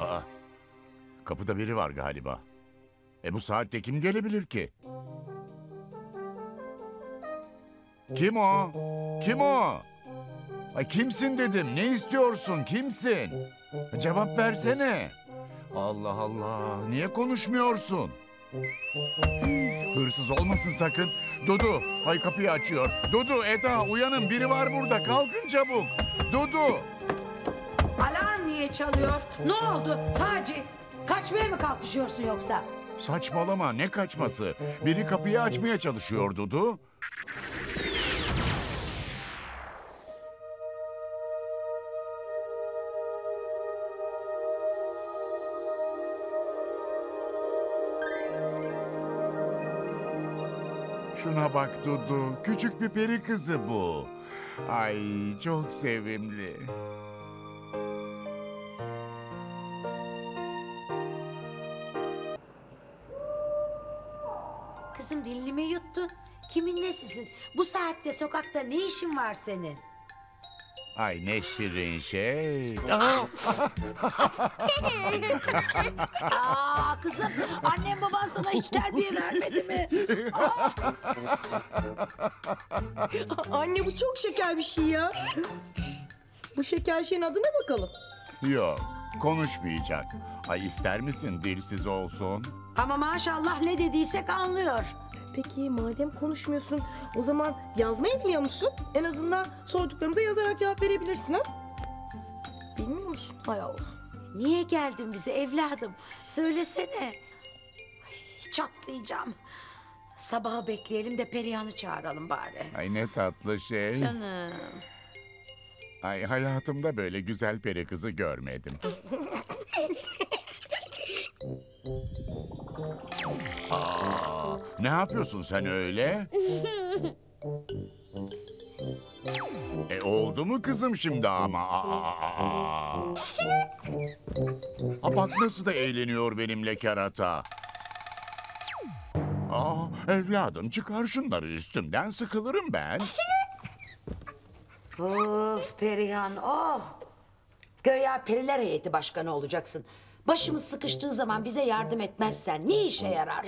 Aa, kapıda biri var galiba. E bu saatte kim gelebilir ki? Kim o? Kim o? Ay kimsin dedim. Ne istiyorsun? Kimsin? Cevap versene. Allah Allah. Niye konuşmuyorsun? Hırsız olmasın sakın. Dudu, ay kapıyı açıyor. Dudu, Eda uyanın biri var burada. Kalkın çabuk. Dudu. Alarm niye çalıyor? Ne oldu? Taci, kaçmaya mı kalkışıyorsun yoksa? Saçmalama ne kaçması? Biri kapıyı açmaya çalışıyor Dudu. Şuna bak Dudu. Küçük bir peri kızı bu. Ay çok sevimli. Kızım dilini mi yuttun? Kimin nesisin? Bu saatte sokakta ne işin var senin? Ay ne şirin şey. Aa kızım, annem baban sana hiç terbiye vermedi mi? Anne bu çok şeker bir şey ya. Bu şeker şeyin adı ne bakalım? Yok, konuşmayacak. Ay ister misin dilsiz olsun? Ama maşallah ne dediysek anlıyor. Peki madem konuşmuyorsun o zaman yazmayı biliyor musun? En azından sorduklarımıza yazarak cevap verebilirsin ha? Bilmiyor musun? Hay Allah. Niye geldin bize evladım? Söylesene. Ay, çatlayacağım. Sabaha bekleyelim de Perihan'ı çağıralım bari. Ay ne tatlı şey. Canım. Ay hayatımda böyle güzel peri kızı görmedim. Aa, ne yapıyorsun sen öyle? E oldu mu kızım şimdi ama? Aa, aa, aa. Bak nasıl da eğleniyor benimle kerata. Aa, evladım çıkar şunları üstümden sıkılırım ben. Of Perihan oh. Göya periler heyeti başkanı olacaksın. Başımız sıkıştığı zaman bize yardım etmezsen ne işe yarar?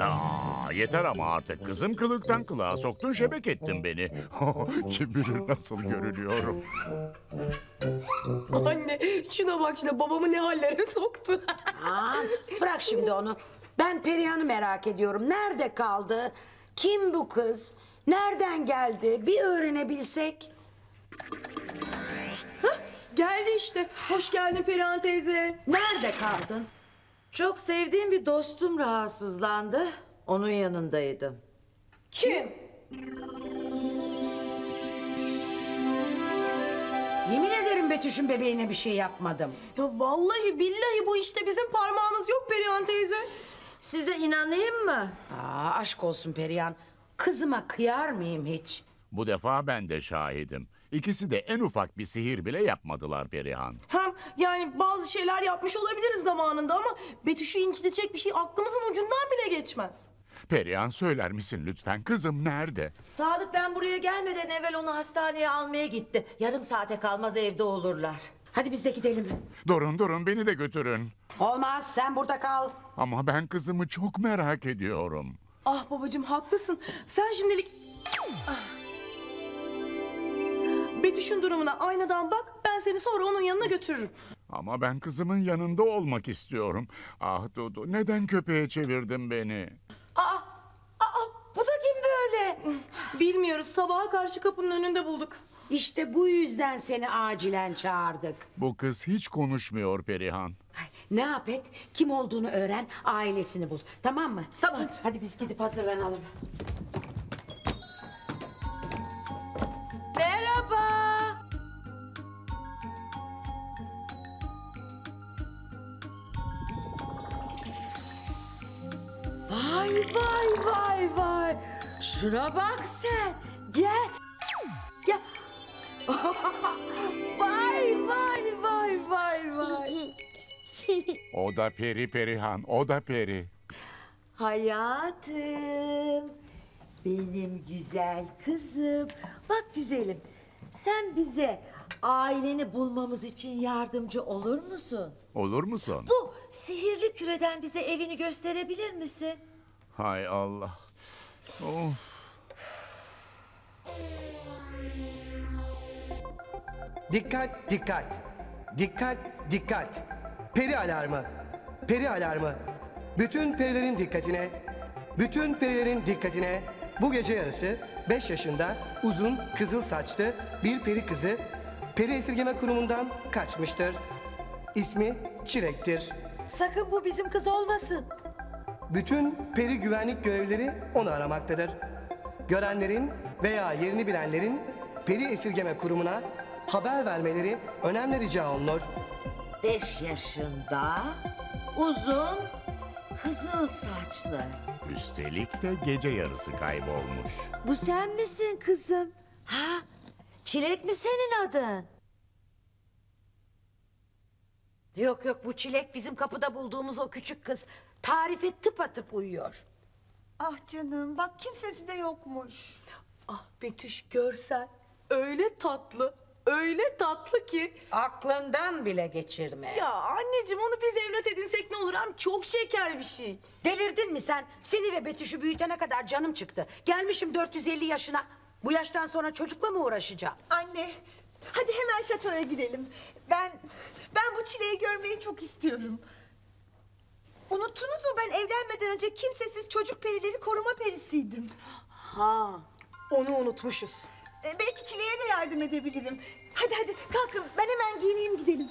Aa, yeter ama artık kızım kılıktan kılığa soktun şebek ettin beni. Kim bilir nasıl görünüyorum. Anne şuna bak şuna babamı ne hallere soktu. Aman bırak şimdi onu. Ben Perihan'ı merak ediyorum. Nerede kaldı? Kim bu kız? Nereden geldi? Bir öğrenebilsek. Geldi işte. Hoş geldin Perihan teyze. Nerede kaldın? Çok sevdiğim bir dostum rahatsızlandı. Onun yanındaydım. Kim? Yemin ederim Betüş'ün bebeğine bir şey yapmadım. Ya vallahi billahi bu işte bizim parmağımız yok Perihan teyze. Size inanayım mı? Aa, aşk olsun Perihan. Kızıma kıyar mıyım hiç? Bu defa ben de şahidim. İkisi de en ufak bir sihir bile yapmadılar Perihan. Hem yani bazı şeyler yapmış olabiliriz zamanında ama Betüş'ü incitecek bir şey aklımızın ucundan bile geçmez. Perihan söyler misin lütfen kızım nerede? Sadık ben buraya gelmeden evvel onu hastaneye almaya gitti. Yarım saate kalmaz evde olurlar. Hadi biz de gidelim. Durun durun beni de götürün. Olmaz sen burada kal. Ama ben kızımı çok merak ediyorum. Ah babacığım haklısın. Sen şimdilik... Ah. Betüş'ün durumuna aynadan bak. Ben seni sonra onun yanına götürürüm. Ama ben kızımın yanında olmak istiyorum. Ah Dudu neden köpeğe çevirdin beni? Aa, aa bu da kim böyle? Bilmiyoruz. Sabaha karşı kapının önünde bulduk. İşte bu yüzden seni acilen çağırdık. Bu kız hiç konuşmuyor Perihan. Ay, Ne yap et? Kim olduğunu öğren, ailesini bul. Tamam mı? Tamam. Hadi biz gidip hazırlanalım. Merhaba. Vay vay vay vay. Şuna bak sen. Gel. Gel. O da peri Perihan, o da peri. Hayatım. Benim güzel kızım. Bak güzelim. Sen bize aileni bulmamız için yardımcı olur musun? Olur musun? Bu sihirli küreden bize evini gösterebilir misin? Hay Allah. Of. Dikkat dikkat. Dikkat dikkat. Peri alarmı. Peri alarmı. Bütün perilerin dikkatine. Bütün perilerin dikkatine. Bu gece yarısı 5 yaşında uzun kızıl saçlı bir peri kızı peri esirgeme kurumundan kaçmıştır. İsmi Çilek'tir. Sakın bu bizim kız olmasın. Bütün peri güvenlik görevlileri onu aramaktadır. Görenlerin veya yerini bilenlerin peri esirgeme kurumuna haber vermeleri önemli rica olunur. Beş yaşında, uzun, kızıl saçlı. Üstelik de gece yarısı kaybolmuş. Bu sen misin kızım? Ha? Çilek mi senin adın? Yok yok bu çilek bizim kapıda bulduğumuz o küçük kız. Tarife tıpatıp uyuyor. Ah canım bak kimsesi de yokmuş. Ah Betüş görsen öyle tatlı, öyle tatlı ki. Aklından bile geçirme. Ya anneciğim onu biz evlat edinsek ne olur hem çok şeker bir şey. Delirdin mi sen? Seni ve Betüş'ü büyütene kadar canım çıktı. Gelmişim 450 yaşına. Bu yaştan sonra çocukla mı uğraşacağım? Anne hadi hemen şatoya gidelim. Ben ben bu çileyi görmeyi çok istiyorum. Unuttunuz mu ben evlenmeden önce kimsesiz çocuk perileri koruma perisiydim. Ha onu unutmuşuz. E, belki çileye de yardım edebilirim. Hadi hadi kalkın ben hemen giyineyim gidelim.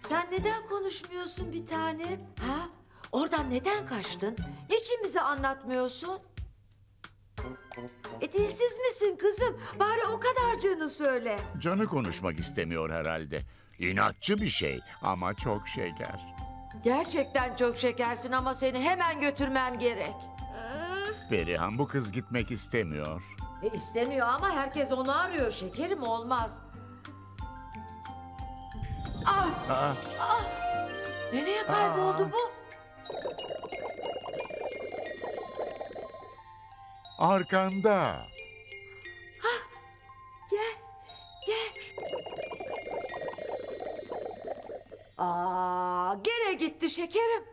Sen neden konuşmuyorsun bir tanem? Ha? Oradan neden kaçtın? Niçin bize anlatmıyorsun? E dilsiz misin kızım? Bari o kadarcığını söyle. Canı konuşmak istemiyor herhalde. İnatçı bir şey ama çok şeker. Gerçekten çok şekersin ama seni hemen götürmem gerek. Perihan bu kız gitmek istemiyor. E istemiyor ama herkes onu arıyor. Şekerim olmaz. Ah! Aa, Nereye kayboldu bu? arkanda. Gel, gel. Aa, gene gitti şekerim.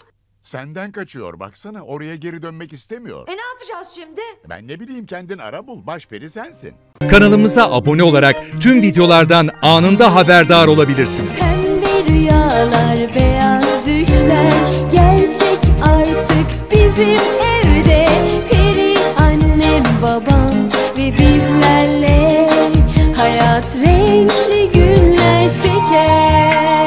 Senden kaçıyor baksana. Oraya geri dönmek istemiyor. E ne yapacağız şimdi? Ben ne bileyim kendin ara bul. Başperi sensin. Kanalımıza abone olarak tüm videolardan anında haberdar olabilirsiniz.